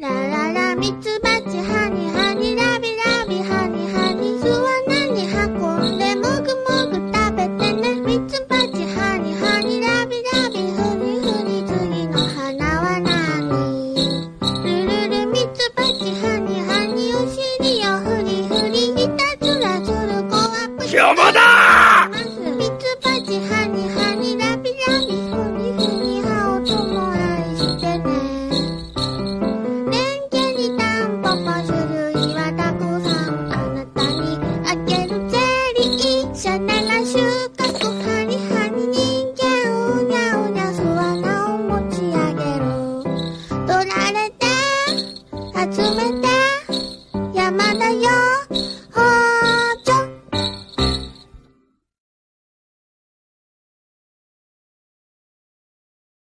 ラララミツバチハニハニラビラビハニハニ巣穴に運んでもぐもぐ食べてねミツバチハニハニラビラビふにふに次の花は何ルルルミツバチハニハニお尻をふりふりいたずらする子はプチ山だミツバチハニハニ 좋아요.